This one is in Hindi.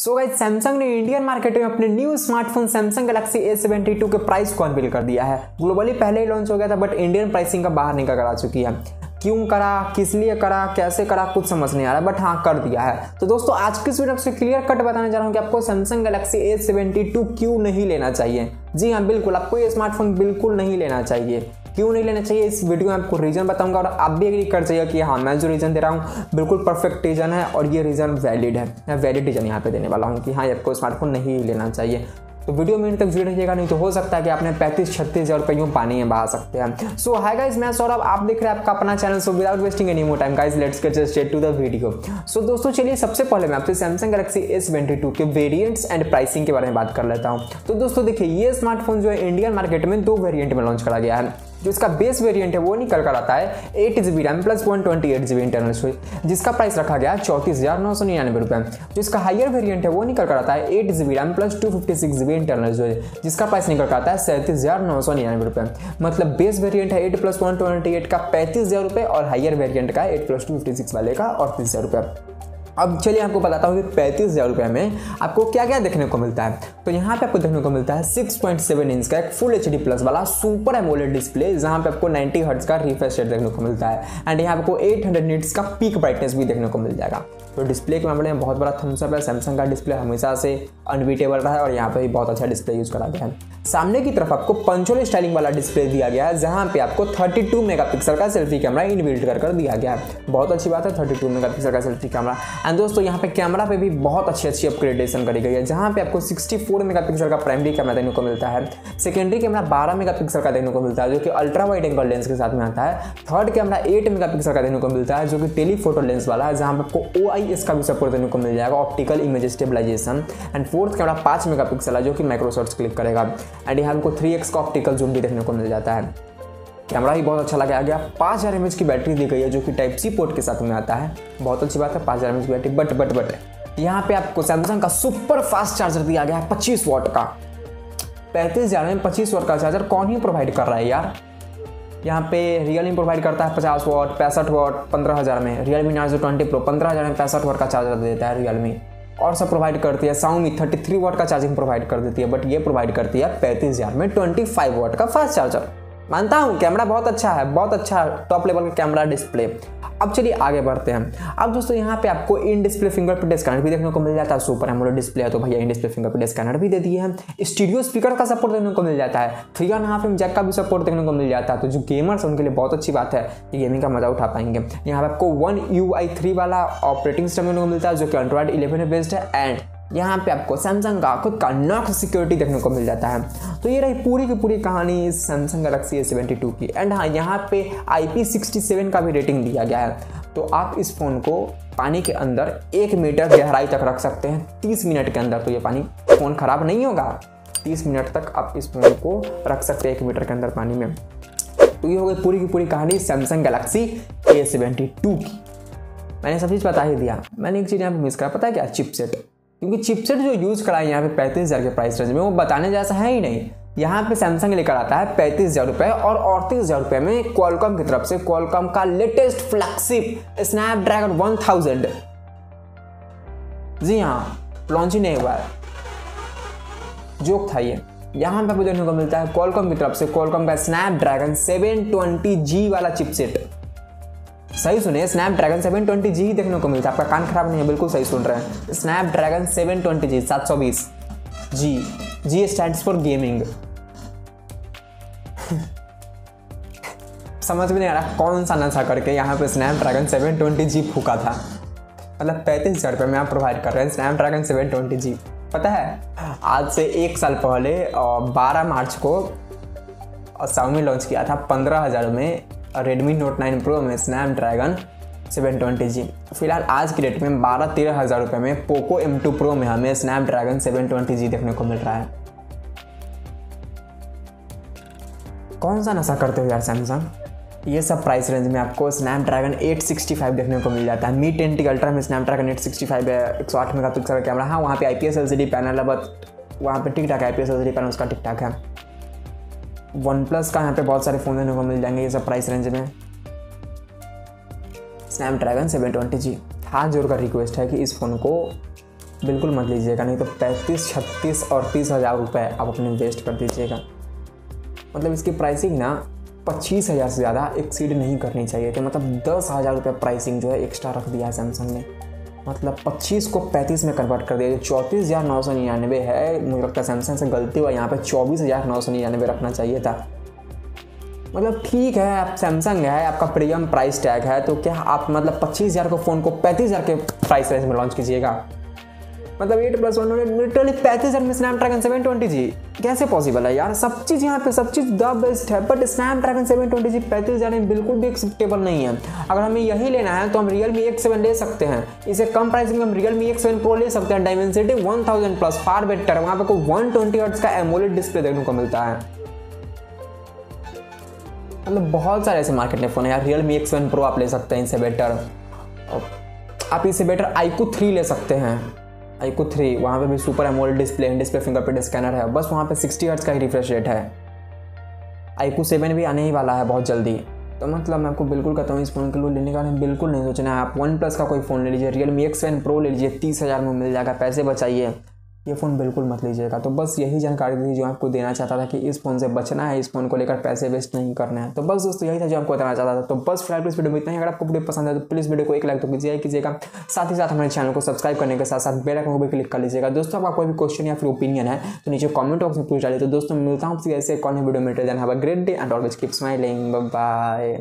सो गाइस सैमसंग ने इंडियन मार्केट में अपने new smartphone Samsung Galaxy A72 के प्राइस को अनवील कर दिया है। ग्लोबली पहले ही लॉन्च हो गया था बट इंडियन प्राइसिंग का बाहर निकल कर चुकी है। क्यों करा, किस लिए करा, कैसे करा, कुछ समझ नहीं आ रहा बट हाँ कर दिया है। तो दोस्तों, आज की इस वीडियो में क्लियर कट बताने जा रहा हूँ कि आपको सैमसंग गैलेक्सी A72 क्यों नहीं लेना चाहिए। जी हाँ बिल्कुल, आपको ये स्मार्टफ़ोन बिल्कुल नहीं लेना चाहिए। क्यों नहीं लेना चाहिए? इस वीडियो में आपको रीजन बताऊँगा और आप भी एग्री कर चाहिए कि हाँ मैं जो रीजन दे रहा हूँ, बिल्कुल परफेक्ट रीजन है और ये रीजन वैलिड है। मैं वैलिड रीजन यहाँ पे देने वाला हूँ कि हाँ आपको स्मार्टफ़ोन नहीं लेना चाहिए। तो वीडियो में तक जुड़े रहिएगा, नहीं तो हो सकता है कि आपने पैंतीस छत्तीस हज़ार रुपये यूँ पानी में बहा सकते हैं। सो हाय गाइस मैं सौरभ, आप देख रहे हैं आपका अपना channel so without wasting any more time guys let's get straight to the video so दोस्तों, चलिए, सबसे पहले मैं आपसे सैमसंग गैलेक्सी एस ट्वेंटी के वेरियंट्स एंड प्राइसिंग के बारे में बात कर लेता हूँ। तो दोस्तों, देखिए, ये स्मार्टफ़ोन जो है इंडियन मार्केट में दो वेरियंट में लॉन्च करा गया है। जो इसका बेस वेरिएंट है, वो निकल कर आता है eight G B RAM plus one twenty eight G B internal storage जिसका प्राइस रखा गया चौंतीस हज़ार नौ सौ निन्यानवे रुपये जो इसका हायर वेरिएंट है, वो निकल कर आता है eight G B RAM plus two fifty six G B internal storage जिसका प्राइस निकल कर आता है सैंतीस हज़ार नौ सौ निन्यानवे रुपये मतलब बेस वेरियंट है eight plus one twenty eight का पैंतीस हज़ार रुपये और हायर वेरियंट का eight plus two fifty six वाले का अड़तीस हज़ार रुपये अब चलिए आपको बताता हूँ कि पैंतीस हज़ार रुपये में आपको क्या क्या देखने को मिलता है। तो यहाँ पे आपको देखने को मिलता है 6.7 इंच का एक फुल एचडी प्लस वाला सुपर एमोलेड डिस्प्ले जहाँ पे आपको 90 हर्ट्ज का रिफ्रेश रेट देखने को मिलता है। एंड यहाँ आपको 800 हंड्रेड का पीक ब्राइटनेस भी देखने को मिल जाएगा। तो डिस्प्ले के मामले में बहुत बड़ा थम्सअप है। सैमसंग का डिस्प्ले हमेशा से अनबीटेबल रहा है और यहाँ पर भी बहुत अच्छा डिस्प्ले यूज़ करा गया है। सामने की तरफ़ आपको पंचोल स्टाइलिंग वाला डिस्प्ले दिया गया है, जहाँ पे आपको 32 मेगापिक्सल का सेल्फी कैमरा इनबिल्ट कर कर दिया गया है। बहुत अच्छी बात है 32 मेगापिक्सल का सेल्फी कैमरा एंड दोस्तों, यहाँ पे कैमरा पे भी बहुत अच्छी अच्छी अपग्रेडेशन करी गई है, जहाँ पे आपको 64 मेगापिक्सल का प्राइमरी कैमरा देखने को मिलता है। सेकेंडरी कैमरा 12 मेगापिक्सल का देखने को मिलता है, जो कि अल्ट्रा वाइड एंगल लेंस के साथ में आता है। थर्ड कैमरा 8 मेगापिक्सल का देखने को मिलता है, जो कि टेलीफोटो लेंस वाला है, जहाँ पे आपको ओ का भी सपोर्ट देखने को मिल जाएगा। Optical image stabilization and fourth camera पाँच मेगापिक्सल है जो कि माइक्रोसॉफ्ट क्लिक करेगा। एंड यहाँ हमको थ्री का ऑप्टिकल जूम भी देखने को मिल जाता है। कैमरा भी बहुत अच्छा लगाया गया। पाँच हज़ार एम की बैटरी दी गई है, जो कि टाइप सी पोर्ट के साथ में आता है। बहुत अच्छी बात है, पाँच हज़ार एम की बैटरी। बट बट बट यहाँ पे आपको सैमसंग का सुपर फास्ट चार्जर दिया गया है, पच्चीस वॉट का। पैंतीस हज़ार में पच्चीस वॉट का चार्जर कौन ही प्रोवाइड कर रहा है यार? यहाँ पे रियलमी प्रोवाइड करता है पचास वॉट पैंसठ वॉट पंद्रह हज़ार में। रियलमी जो ट्वेंटी प्रो पंद्रह हज़ार में पैंसठ वॉट का चार्जर देता है रियलमी और सब प्रोवाइड करती है। साउमी थर्टी थ्री वॉट का चार्जिंग प्रोवाइड कर देती है बट ये प्रोवाइड करती है पैंतीस हज़ार में ट्वेंटी फाइव वॉट का फास्ट चार्जर मानता हूँ कैमरा बहुत अच्छा है, बहुत अच्छा टॉप लेवल का कैमरा डिस्प्ले अब चलिए आगे बढ़ते हैं। अब दोस्तों, यहाँ पे आपको इन डिस्प्ले फिंगरप्रिंट स्कैनर भी देखने को मिल जाता है। सुपर एमोलेड डिस्प्ले है तो भैया इन डिस्प्ले फिंगरप्रिंट स्कैनर भी दे दिए हैं। स्टूडियो स्पीकर का सपोर्ट देखने को मिल जाता है। Three and half M jack का भी सपोर्ट देखने को मिल जाता है। तो जो गेमर्स उनके लिए बहुत अच्छी बात है कि गेमिंग का मज़ा उठा पाएँगे। यहाँ पे आपको वन यू आई थ्री वाला ऑपरेटिंग सिस्टम देखने को मिलता है, जो कि एंड्रॉइड इलेवन बेस्ड है एंड यहाँ पे आपको सैमसंग का खुद का नॉक सिक्योरिटी देखने को मिल जाता है। तो ये रही पूरी की पूरी कहानी Samsung Galaxy A seventy two की। एंड हाँ यहाँ पे आई पी सिक्सटी सेवन का भी रेटिंग दिया गया है। तो आप इस फ़ोन को पानी के अंदर एक मीटर गहराई तक रख सकते हैं। तीस मिनट के अंदर तो ये पानी फ़ोन ख़राब नहीं होगा। तीस मिनट तक आप इस फ़ोन को रख सकते हैं एक मीटर के अंदर पानी में। तो ये हो गई पूरी की पूरी कहानी Samsung Galaxy A seventy two की। मैंने सब चीज़ बता ही दिया। मैंने एक चीज़ यहाँ मिस करा। पता है क्या? चिपसेट क्योंकि चिपसेट जो यूज़ करा है यहाँ पे पैंतीस हज़ार के प्राइस रेंज में, वो बताने जैसा है ही नहीं। यहाँ पे सैमसंग लेकर आता है पैंतीस हज़ार रुपये और अड़तीस हज़ार रुपये में क्वालकॉम की तरफ़ से क्वालकॉम का latest flagship Snapdragon one thousand G हाँ लॉन्च ही नहीं हुआ है। जोक था ये। यहाँ पे आपको देखने को मिलता है क्वालकॉम की तरफ़ से क्वालकॉम का स्नैपड्रैगन 720G वाला चिपसेट सही सुने स्नैपड्रैगन 720G ही देखने को मिलता है। आपका कान खराब नहीं है, बिल्कुल सही सुन रहे हैं। Snapdragon 720G 720 G G stand for gaming समझ में नहीं आ रहा कौन सा नशा करके यहाँ पे स्नैपड्रैगन 720 जी फूका था। मतलब पैंतीस हज़ार रुपये में आप प्रोवाइड कर रहे हैं स्नैपड्रैगन 720 जी पता है, आज से एक साल पहले बारह मार्च को साउमी लॉन्च किया था, पंद्रह हज़ार में रेडमी नोट नाइन प्रो में स्नैपड्रैगन सेवन ट्वेंटी जी फ़िलहाल आज की डेट में बारह तेरह हज़ार रुपये में पोको एम टू प्रो में हमें स्नैपड्रैगन सेवन ट्वेंटी जी देखने को मिल रहा है। कौन सा नशा करते हो यार सैमसंग ये सब प्राइस रेंज में आपको स्नैपड्रैगन 865 देखने को मिल जाता है। मी टेन टी अल्ट्रा में स्नैप ड्रैगन स्नैपड्रैगन 865 है, एक सौ आठ मेगा पिक्सल का कैमरा हाँ वहाँ पे I P S L C D panel है बट वहाँ पे ठीक ठाक I P S L C D panel उसका ठीक ठाक है। वन प्लस का यहाँ पे बहुत सारे फ़ोन देखने को मिल जाएँगे, ये सब प्राइस रेंज में। स्नैपड्रैगन सेवन ट्वेंटी जी हाथ जोड़ कर रिक्वेस्ट है कि इस फ़ोन को बिल्कुल मत लीजिएगा, नहीं तो पैंतीस, छत्तीस और तीस हज़ार रुपये आप अपने वेस्ट कर दीजिएगा। मतलब इसकी प्राइसिंग ना पच्चीस हज़ार से ज़्यादा एक्सीड नहीं करनी चाहिए थी मतलब दस हज़ार रुपये प्राइसिंग जो है एक्स्ट्रा रख दिया है सैमसंग ने। मतलब 25 को 35 में कन्वर्ट कर दिया। जो चौंतीस हज़ार नौ सौ निन्यानवे है। मुझे लगता है सैमसंग से गलती हुआ यहाँ पे चौबीस हज़ार नौ सौ निन्यानवे रखना चाहिए था। मतलब ठीक है, आप सैमसंग है, आपका प्रीमियम प्राइस टैग है तो क्या आप मतलब पच्चीस हज़ार को फ़ोन को पैंतीस हज़ार के प्राइस रेंज में लॉन्च कीजिएगा? मतलब एट प्लस वन लिटरली पैंतीस हज़ार में स्नैपड्रैगन सेवन ट्वेंटी जी। कैसे पॉसिबल है यार? सब चीज़ यहाँ पे, सब चीज़ द बेस्ट है but Snapdragon seven twenty G पैंतीस हज़ार में बिल्कुल भी एक्सेप्टेबल नहीं है। अगर हमें यही लेना है तो हम रियल मी एक्स सेवन ले सकते हैं। इसे कम प्राइस में हम Realme X seven Pro ले सकते हैं। Dimensity one thousand plus far better वहाँ पे कोई वन ट्वेंटी का एमोलेड डिस्प्ले देखने को मिलता है। मतलब बहुत सारे ऐसे मार्केट में फ़ोन है यार। Realme X one Pro आप ले सकते हैं इससे बेटर आप इससे बेटर आईकू थ्री ले सकते हैं। आईकू थ्री, वहाँ पर भी super AMOLED display display fingerprint scanner है। बस वहाँ पर सिक्सटी हर्ट्स का ही रिफ्रेश रेट है। आईको सेवन भी आने ही वाला है बहुत जल्दी। तो मतलब मैं आपको बिल्कुल कहता हूँ, इस फ़ोन के लिए लेने का बिल्कुल नहीं सोचना है। आप वन प्लस का कोई फ़ोन ले लीजिए रियल मी एक्स प्रो ले लीजिए, तीस हज़ार में मिल जाएगा, पैसे बचाइए। ये फ़ोन बिल्कुल मत लीजिएगा। तो बस यही जानकारी थी जो आपको देना चाहता था कि इस फ़ोन से बचना है, इस फ़ोन को लेकर पैसे वेस्ट नहीं करना है। तो बस दोस्तों, यही था जो आपको बताना चाहता था। तो बस फ़िलहाल इस वीडियो में इतना ही। अगर आपको वीडियो पसंद है तो प्लीज़ वीडियो को एक लाइक तो कीजिए कीजिएगा। साथ ही साथ हमारे चैनल को सब्सक्राइब करने के साथ साथ बेल आइकन को भी क्लिक कर लीजिएगा। दोस्तों आपका कोई भी क्वेश्चन या फिर ओपिनियन है तो नीचे कॉमेंट बॉक्स में पूछ डालिए। तो दोस्तों, मिलता हूँ ऐसे कौन वीडियो में great day and always keep smiling bye